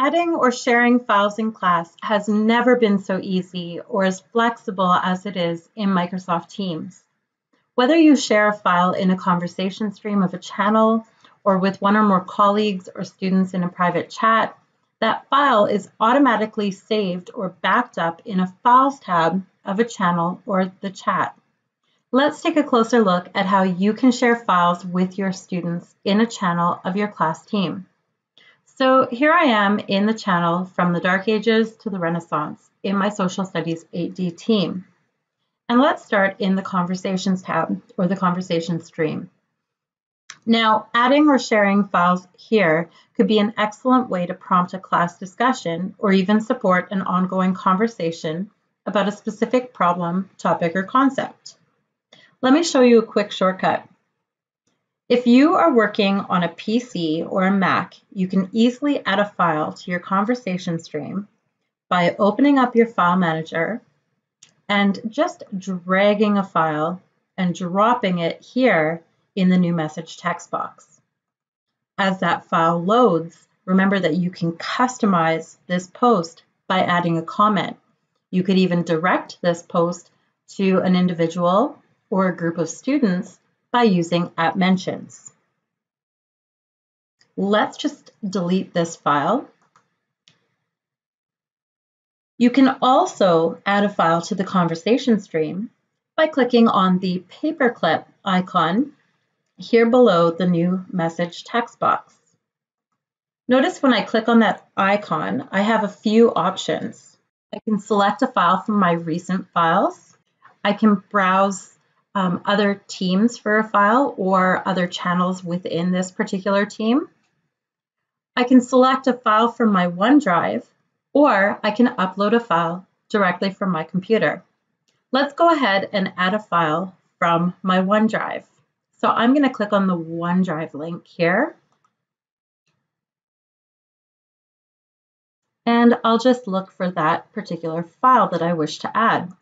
Adding or sharing files in class has never been so easy or as flexible as it is in Microsoft Teams. Whether you share a file in a conversation stream of a channel or with one or more colleagues or students in a private chat, that file is automatically saved or backed up in a Files tab of a channel or the chat. Let's take a closer look at how you can share files with your students in a channel of your class team. So here I am in the channel from the Dark Ages to the Renaissance in my Social Studies 8D team. And let's start in the Conversations tab or the Conversation stream. Now, adding or sharing files here could be an excellent way to prompt a class discussion or even support an ongoing conversation about a specific problem, topic, or concept. Let me show you a quick shortcut. If you are working on a PC or a Mac, you can easily add a file to your conversation stream by opening up your file manager and just dragging a file and dropping it here in the new message text box. As that file loads, remember that you can customize this post by adding a comment. You could even direct this post to an individual or a group of students by using at mentions. Let's just delete this file. You can also add a file to the conversation stream by clicking on the paperclip icon here below the new message text box. Notice when I click on that icon, I have a few options. I can select a file from my recent files. I can browse um, other teams for a file or other channels within this particular team. I can select a file from my OneDrive or I can upload a file directly from my computer. Let's go ahead and add a file from my OneDrive. So I'm going to click on the OneDrive link here. And I'll just look for that particular file that I wish to add.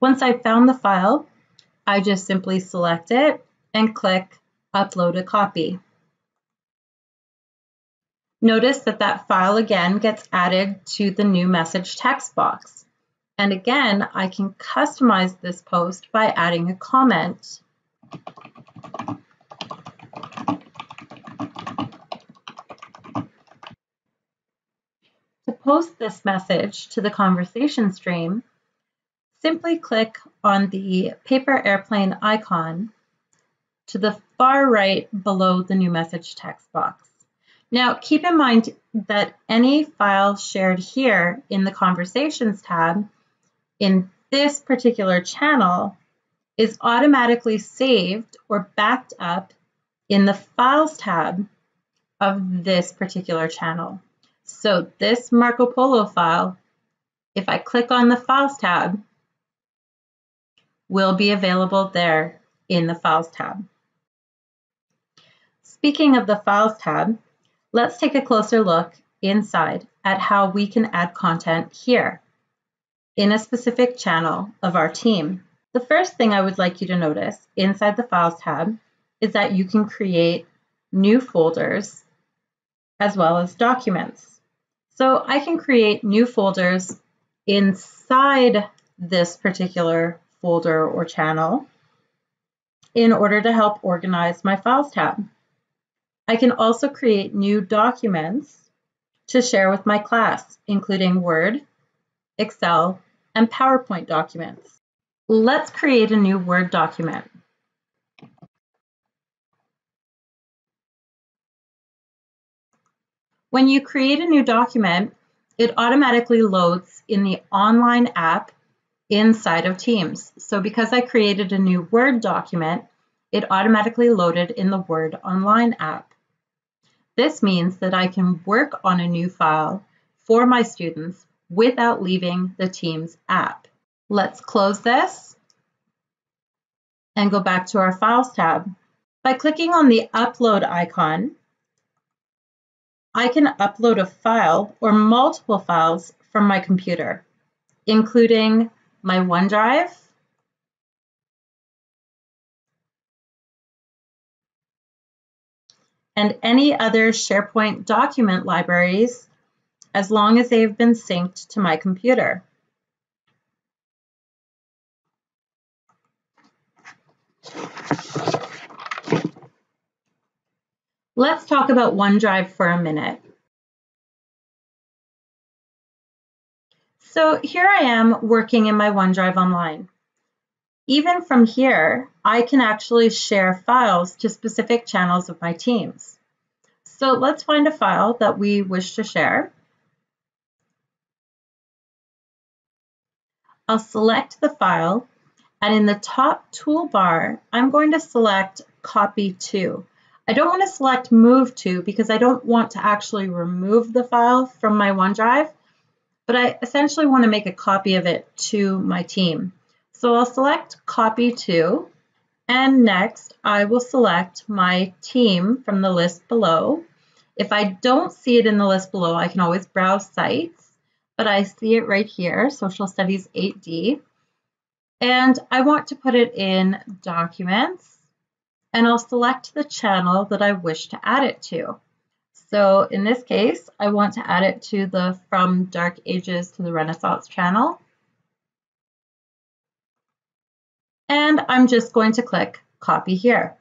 Once I've found the file, I just simply select it and click Upload a Copy. Notice that that file again gets added to the new message text box. And again, I can customize this post by adding a comment. To post this message to the conversation stream, simply click on the paper airplane icon to the far right below the new message text box. Now keep in mind that any file shared here in the conversations tab in this particular channel is automatically saved or backed up in the files tab of this particular channel. So this Marco Polo file, if I click on the files tab, will be available there in the Files tab. Speaking of the Files tab, let's take a closer look inside at how we can add content here in a specific channel of our team. The first thing I would like you to notice inside the Files tab is that you can create new folders as well as documents. So I can create new folders inside this particular folder or channel in order to help organize my Files tab. I can also create new documents to share with my class, including Word, Excel, and PowerPoint documents. Let's create a new Word document. When you create a new document, it automatically loads in the online app inside of Teams. So because I created a new Word document, it automatically loaded in the Word Online app. This means that I can work on a new file for my students without leaving the Teams app. Let's close this and go back to our Files tab. By clicking on the Upload icon, I can upload a file or multiple files from my computer, including my OneDrive, and any other SharePoint document libraries as long as they've been synced to my computer. Let's talk about OneDrive for a minute. So here I am working in my OneDrive online. Even from here, I can actually share files to specific channels of my teams. So let's find a file that we wish to share. I'll select the file and in the top toolbar, I'm going to select copy to. I don't want to select move to because I don't want to actually remove the file from my OneDrive, but I essentially want to make a copy of it to my team. So I'll select copy to, and next I will select my team from the list below. If I don't see it in the list below, I can always browse sites, but I see it right here, Social Studies 8D. And I want to put it in Documents, and I'll select the channel that I wish to add it to. So in this case, I want to add it to the From Dark Ages to the Renaissance channel. And I'm just going to click Copy here.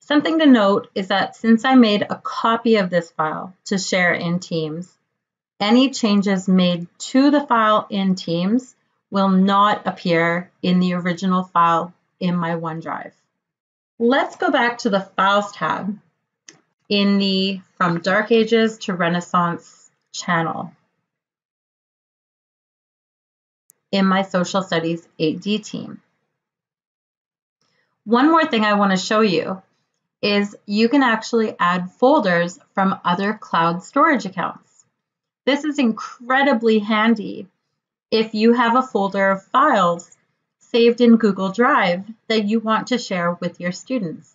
Something to note is that since I made a copy of this file to share in Teams, any changes made to the file in Teams will not appear in the original file in my OneDrive. Let's go back to the Files tab in the From Dark Ages to Renaissance channel in my Social Studies 8D team. One more thing I want to show you is you can actually add folders from other cloud storage accounts. This is incredibly handy if you have a folder of files saved in Google Drive that you want to share with your students.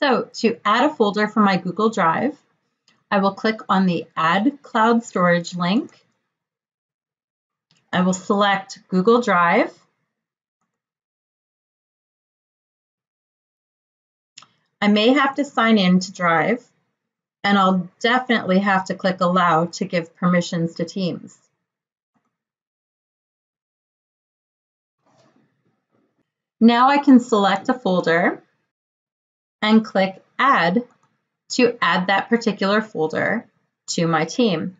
So to add a folder from my Google Drive, I will click on the Add Cloud Storage link. I will select Google Drive. I may have to sign in to Drive and I'll definitely have to click Allow to give permissions to Teams. Now I can select a folder and click Add to add that particular folder to my team.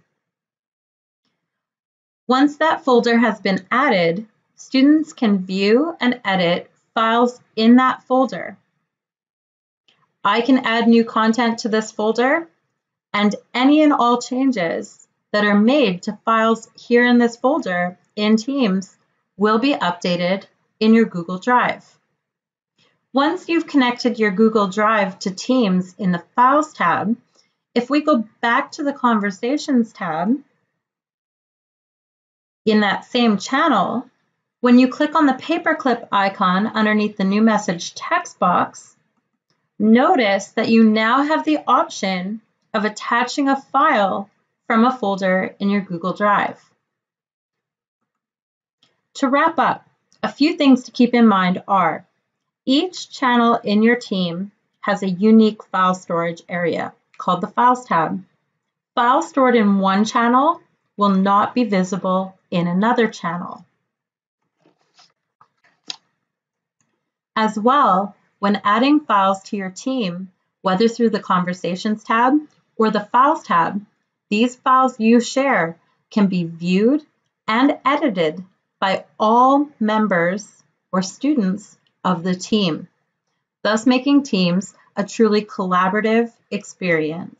Once that folder has been added, students can view and edit files in that folder. I can add new content to this folder and any and all changes that are made to files here in this folder in Teams will be updated in your Google Drive. Once you've connected your Google Drive to Teams in the Files tab, if we go back to the Conversations tab, in that same channel, when you click on the paperclip icon underneath the new message text box, Notice that you now have the option of attaching a file from a folder in your Google Drive. To wrap up, a few things to keep in mind are each channel in your team has a unique file storage area called the Files tab. Files stored in one channel will not be visible in another channel. As well, when adding files to your team, whether through the Conversations tab or the Files tab, these files you share can be viewed and edited by all members or students of the team, thus making Teams a truly collaborative experience.